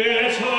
Yes.